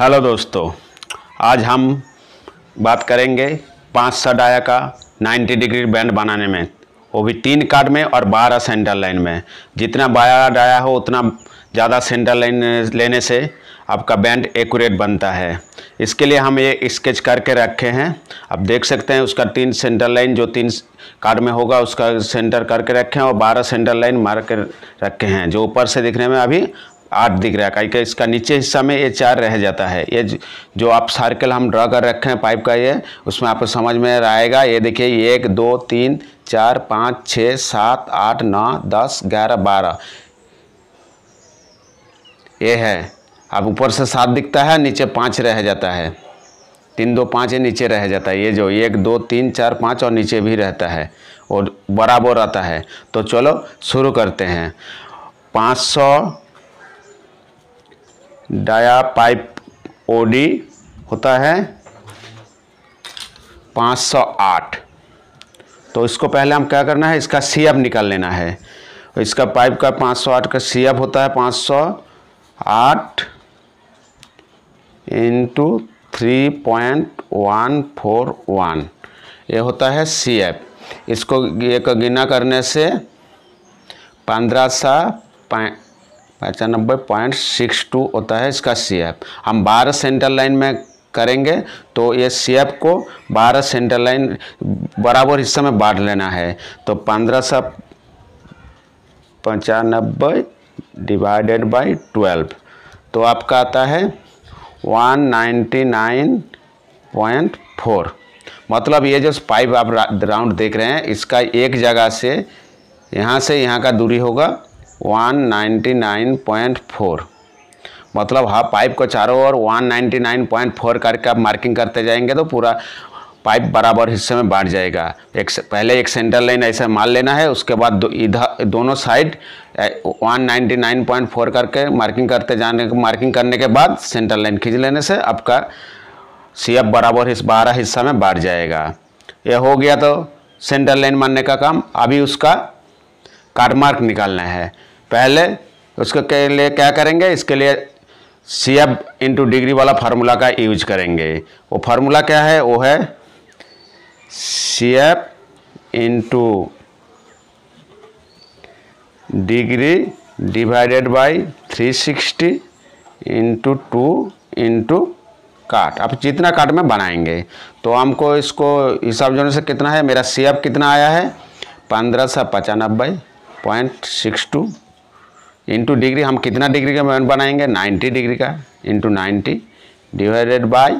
Hello दोस्तों, आज हम बात करेंगे पाँच सौ डाया का 90 डिग्री बैंड बनाने में। वो भी तीन कार्ड में और बारह सेंटर लाइन में। जितना बाया डाया हो, उतना ज़्यादा सेंटर लाइन लेने से आपका बैंड एक्यूरेट बनता है। इसके लिए हम ये स्केच करके रखे हैं। आप देख सकते हैं उसका तीन सेंटर लाइन, जो तीन कार्ड में होगा, उसका सेंटर करके रखे हैं और बारह सेंटर लाइन मार कर रखे हैं। जो ऊपर से दिखने में अभी आठ दिख रहा है कहीं इसका नीचे हिस्सा में ये चार रह जाता है। ये जो आप सर्कल हम ड्रा कर रखे हैं पाइप का ये, उसमें आपको समझ में आएगा, ये देखिए एक, दो, तीन, चार, पाँच छः सात, आठ, नौ, दस, ग्यारह, बारह। ये है। अब ऊपर से सात दिखता है, नीचे पाँच रह जाता है। तीन, दो, पाँच नीचे रह जाता है। ये जो एक, दो, तीन, चार, पाँच और नीचे भी रहता है और बराबर आता है। तो चलो शुरू करते हैं। पाँच सौ डाया पाइप ओडी होता है 508 तो इसको पहले हम क्या करना है? इसका सी एफ़ निकाल लेना है। इसका पाइप का 508 का सी एफ़ होता है 508 into three point one four one. ये होता है सी एफ़ इसको एक गिना करने से पंद्रह सा पचानब्बे पॉइंट सिक्स टू होता है इसका सी एफ़ हम बारह सेंटर लाइन में करेंगे तो ये सी एफ़ को बारह सेंटर लाइन बराबर हिस्से में बांट लेना है। तो पंद्रह सौ पचानब्बे डिवाइडेड बाई ट्वेल्व तो आपका आता है one ninety nine point four मतलब ये जो पाइप आप राउंड देख रहे हैं, इसका एक जगह से, यहाँ से यहाँ का दूरी होगा। 199.4 मतलब हाँ पाइप को चारों ओर 199.4 करके आप मार्किंग करते जाएँगे तो पूरा पाइप बराबर हिस्से में बांट जाएगा। एक पहले एक सेंटर लाइन ऐसा मान लेना है उसके बाद दो, इधर दोनों साइड 199.4 करके मार्किंग करते जाने मार्किंग करने के बाद सेंटर लाइन खींच लेने से आपका सी एफ़ बराबर हिस्सा बारह हिस्सा में बांट जाएगा। यह हो गया तो सेंटर लाइन मानने का काम। अभी उसका कार्ड मार्क निकालना है। पहले उसके के लिए क्या करेंगे? इसके लिए सी एफ़ इंटू डिग्री वाला फार्मूला का यूज़ करेंगे। वो फार्मूला क्या है? वो है C F into degree divided by three sixty into two into काट आप जितना काट में बनाएँगे तो हमको इसको हिसाब जोड़ने से कितना है? मेरा सी एफ़ कितना आया है? पंद्रह सौ पचानबे point six two into degree हम कितना डिग्री का बनाएँगे? 90 डिग्री का। इंटू नाइन्टी डिवाइडेड बाय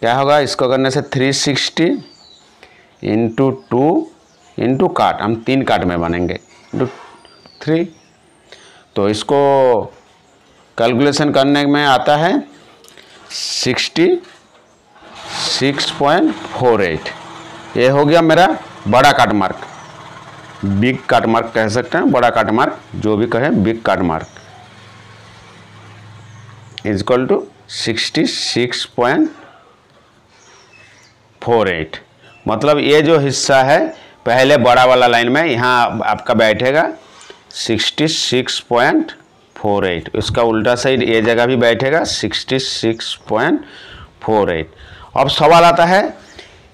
क्या होगा? इसको करने से 360 सिक्सटी इंटू टू इंटू काट हम तीन काट में बनेंगे। इंटू थ्री तो इसको कैलकुलेशन करने में आता है sixty six point four eight ये हो गया मेरा बड़ा काट मार्क बिग काट मार्क कह सकते हैं, बड़ा काट मार्क जो भी कहें बिग काट mark is equal to sixty six point four eight मतलब ये जो हिस्सा है, पहले बड़ा वाला लाइन में, यहाँ आपका बैठेगा sixty six point four eight उसका उल्टा साइड ये जगह भी बैठेगा sixty six point four eight अब सवाल आता है,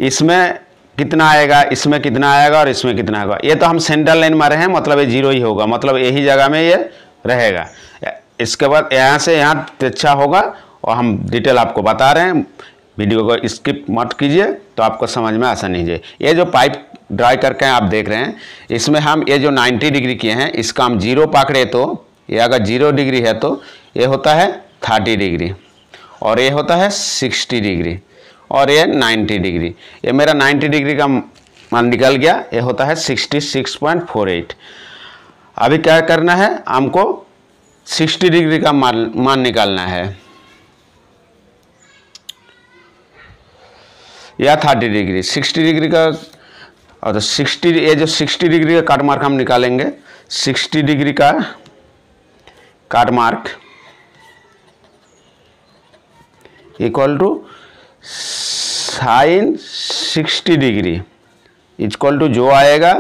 इसमें कितना आएगा, इसमें कितना आएगा और इसमें कितना आएगा। ये तो हम सेंटर लाइन मारे हैं मतलब ये ज़ीरो ही होगा मतलब यही जगह में ये रहेगा। इसके बाद यहाँ से यहाँ अच्छा होगा और हम डिटेल आपको बता रहे हैं। वीडियो को स्किप मत कीजिए तो आपको समझ में आसानी है। ये जो पाइप ड्राई करके आप देख रहे हैं, इसमें हम ये जो 90 डिग्री किए हैं, इसका हम ज़ीरो पकड़े तो ये अगर ज़ीरो डिग्री है तो ये होता है 30 डिग्री और ये होता है 60 डिग्री और ये 90 डिग्री। ये मेरा 90 डिग्री का मान निकल गया, ये होता है 66.48 अभी क्या करना है? हमको 60 डिग्री का मान मान निकालना है। या 30 डिग्री 60 डिग्री का, और तो 60 ये जो 60 डिग्री का काट मार्क हम निकालेंगे 60 डिग्री का काट mark equal to sine 60 degree. Equal to जो आएगा,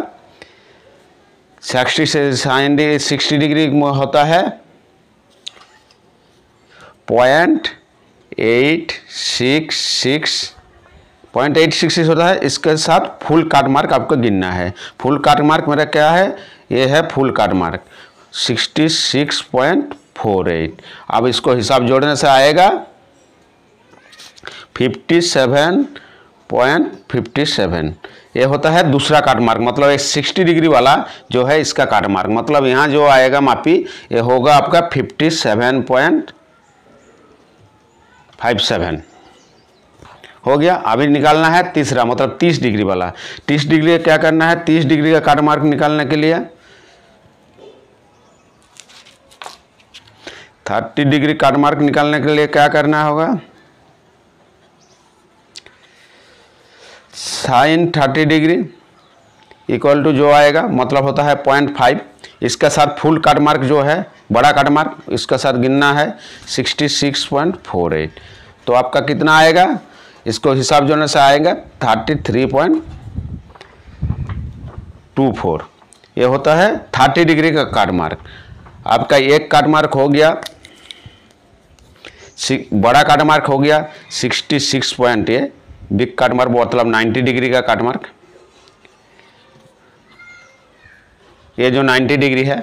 सिक्सटी से साइन सिक्सटी डिग्री होता है। Point eight six six, point eight six six होता है। इसके साथ फुल काट मार्क आपको गिनना है। फुल काट मार्क मेरा क्या है? ये है फुल काट mark. Sixty six point four eight. अब इसको हिसाब जोड़ने से आएगा। Fifty seven point fifty seven ये होता है दूसरा काट मार्क मतलब एक सिक्सटी डिग्री वाला जो है इसका काट मार्क मतलब यहाँ जो आएगा मापी, ये होगा आपका fifty seven point five seven हो गया, अभी निकालना है तीसरा मतलब तीस डिग्री वाला। तीस डिग्री क्या करना है? तीस डिग्री का काट मार्क निकालने के लिए थर्टी डिग्री काट मार्क निकालने के लिए क्या करना होगा? Sine thirty degree equal to जो आएगा मतलब होता है पॉइंट फाइव। इसके साथ फुल काट मार्क जो है, बड़ा काट मार्क, इसका साथ गिनना है sixty six point four eight. तो आपका कितना आएगा? इसको हिसाब जोड़ने से आएगा thirty three point two four. ये होता है थर्टी डिग्री का काट मार्क। आपका एक काट मार्क हो गया बड़ा काट मार्क हो गया सिक्सटी सिक्स पॉइंट। ये बिग काट मार्क मतलब 90 डिग्री का काट मार्क ये जो 90 डिग्री है,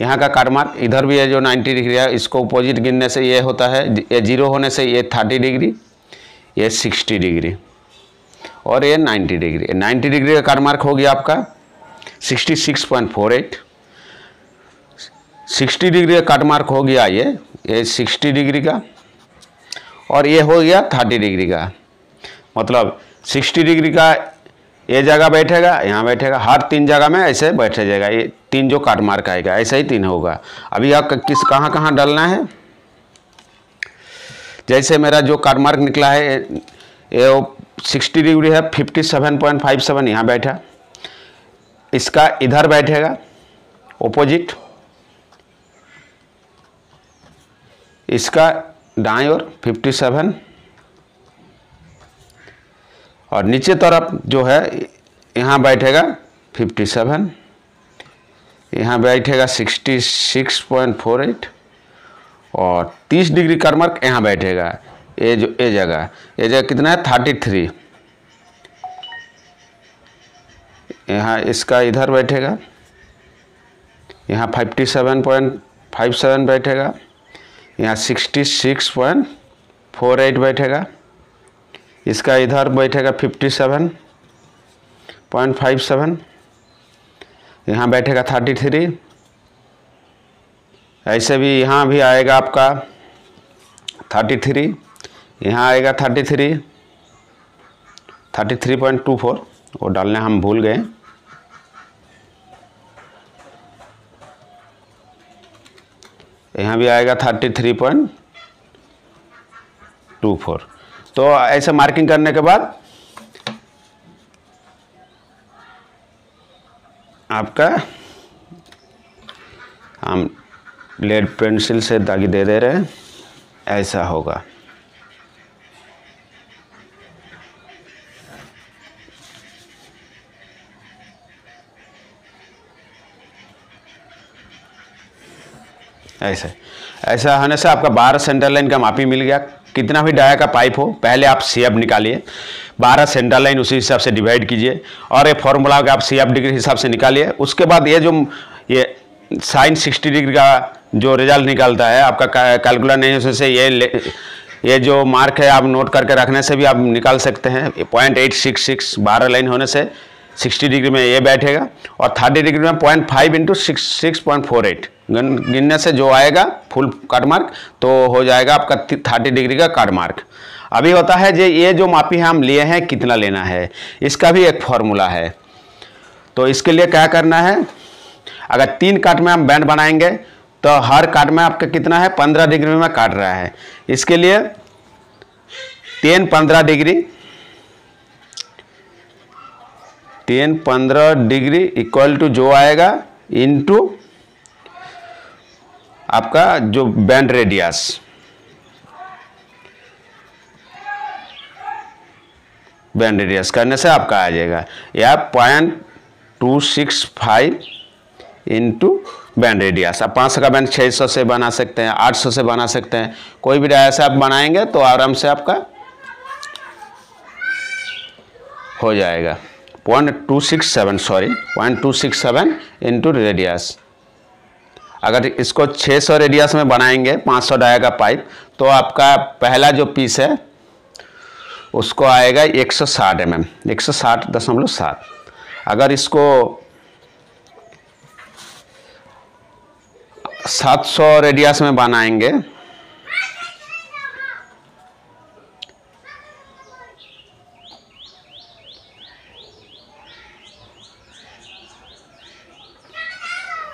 यहाँ का काट मार्क इधर भी है जो 90 डिग्री है, इसको अपोजिट गिनने से ये होता है, ये ज़ीरो होने से ये 30 डिग्री, ये 60 डिग्री। और ये 90 डिग्री 90 डिग्री का काट मार्क हो गया आपका 66.48 60 डिग्री का काट मार्क हो गया ये ये 60 डिग्री का, और ये हो गया 30 डिग्री का। मतलब 60 डिग्री का ये जगह बैठेगा, यहाँ बैठेगा, हर तीन जगह में ऐसे बैठ जाएगा। ये तीन जो काट मार्क आएगा, ऐसे ही तीन होगा। अभी आप किस, कहाँ कहाँ डालना है? जैसे मेरा जो काट मार्क निकला है, ये सिक्सटी डिग्री है, fifty seven point five seven, यहाँ बैठा। इसका इधर बैठेगा ओपोजिट इसका दाएँ ओर, फिफ्टी सेवन। और नीचे तरफ़ जो है, यहाँ बैठेगा 57 यहाँ बैठेगा 66.48 और 30 डिग्री कर्मर्क यहाँ बैठेगा। ये जो, ये जगह ये जगह कितना है? 33 यहाँ इसका इधर बैठेगा। यहाँ 57.57 बैठेगा। यहाँ 66.48 बैठेगा। इसका इधर बैठेगा fifty seven point five seven यहाँ बैठेगा थर्टी थ्री ऐसे भी यहाँ भी आएगा आपका थर्टी थ्री यहाँ आएगा thirty three thirty three point two four वो डालने हम भूल गए। यहाँ भी आएगा thirty three point two four तो ऐसे मार्किंग करने के बाद आपका हम लेड पेंसिल से दागी दे दे रहे हैं। ऐसा होगा। ऐसे। ऐसा होने से आपका बारह सेंटर लाइन का मापी मिल गया। कितना भी डाया का पाइप हो, पहले आप सीएफ निकालिए। बारह सेंटर लाइन उसी हिसाब से डिवाइड कीजिए और ये फॉर्मूला का आप सीएफ डिग्री हिसाब से निकालिए। उसके बाद ये जो, ये साइन सिक्सटी डिग्री का जो रिज़ल्ट निकलता है, आपका होने से ये ये जो मार्क है आप नोट करके रखने से भी आप निकाल सकते हैं। पॉइंट एट सिक्स सिक्स बारह लाइन होने से सिक्सटी डिग्री में ये बैठेगा और थर्टी डिग्री में point five into six six point four eight गिनने से जो आएगा, फुल कट मार्क तो हो जाएगा आपका थर्टी डिग्री का कट मार्क अभी होता है जो, ये जो मापी हम लिए हैं, कितना लेना है? इसका भी एक फॉर्मूला है। तो इसके लिए क्या करना है? अगर तीन काट में हम बैंड बनाएँगे तो हर काट में आपका कितना है? पंद्रह डिग्री में काट रहा है। इसके लिए तीन पंद्रह डिग्री तीन पंद्रह डिग्री इक्वल टू जो आएगा इनटू आपका जो बैंड रेडियस बैंड रेडियस करने से आपका आ जाएगा। या point two six five into bend radius आप पाँच सौ का बैंड छः सौ से बना सकते हैं, आठ सौ से बना सकते हैं। कोई भी ऐसे आप बनाएँगे तो आराम से आपका हो जाएगा। Point two six seven sorry point two six seven into radius अगर इसको 600 रेडियस में बनाएँगे 500 डाया का पाइप तो आपका पहला जो पीस है, उसको आएगा 160 सौ सौ साठ दशमलव सात। अगर इसको 700 रेडियस में बनाएँगे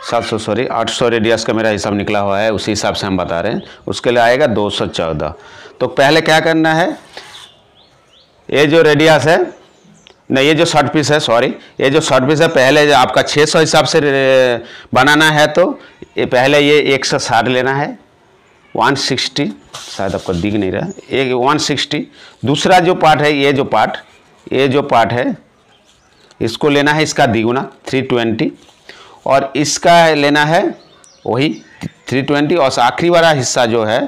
सात सौ सॉरी आठ सौ रेडियस का मेरा हिसाब निकला हुआ है, उसी हिसाब से हम बता रहे हैं। उसके लिए आएगा दो सौ चौदह। तो पहले क्या करना है? ये जो रेडियस है, नहीं, ये जो शॉर्ट पीस है सॉरी ये जो शॉर्ट पीस है, पहले जो आपका 600 हिसाब से बनाना है तो ये पहले ये एक सौ साठ लेना है। 160 शायद आपको दिख नहीं रहा। एक 160 दूसरा जो पार्ट है, ये जो पार्ट ये जो पार्ट है, इसको लेना है, इसका द्विगुना 320 और इसका लेना है वही 320 और आखिरी वाला हिस्सा जो है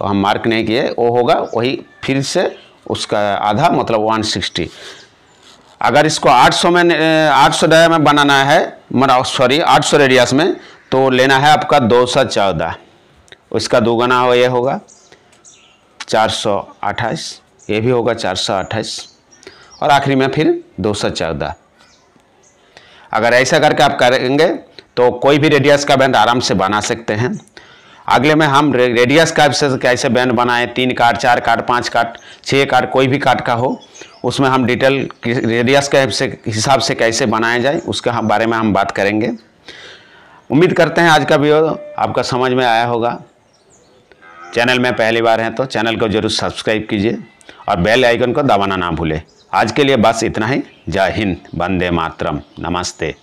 तो हम मार्क नहीं किए, वो होगा वही फिर से उसका आधा मतलब 160 अगर इसको 800 में 800 डाया में बनाना है मतलब सॉरी 800 रेडियस में तो लेना है आपका दो सौ चौदह। उसका दोगुना हो, ये होगा चार सौ अट्ठाईस, ये भी होगा चार सौ अट्ठाईस। और आखिरी में फिर दो सौ चौदह। अगर ऐसा करके आप करेंगे तो कोई भी रेडियस का बैंड आराम से बना सकते हैं। अगले में हम रेडियस का से कैसे बैंड बनाएँ, तीन कार्ड चार काट, पाँच काट छः काट, कोई भी कार्ड का हो, उसमें हम डिटेल रेडियस के हिसाब से कैसे बनाया जाए, उसके हम, बारे में हम बात करेंगे। उम्मीद करते हैं आज का वीडियो आपका समझ में आया होगा। चैनल में पहली बार हैं तो चैनल को ज़रूर सब्सक्राइब कीजिए और बेल आइकन को दबाना ना भूलें। आज के लिए बस इतना ही। जय हिंद वंदे मातरम। नमस्ते।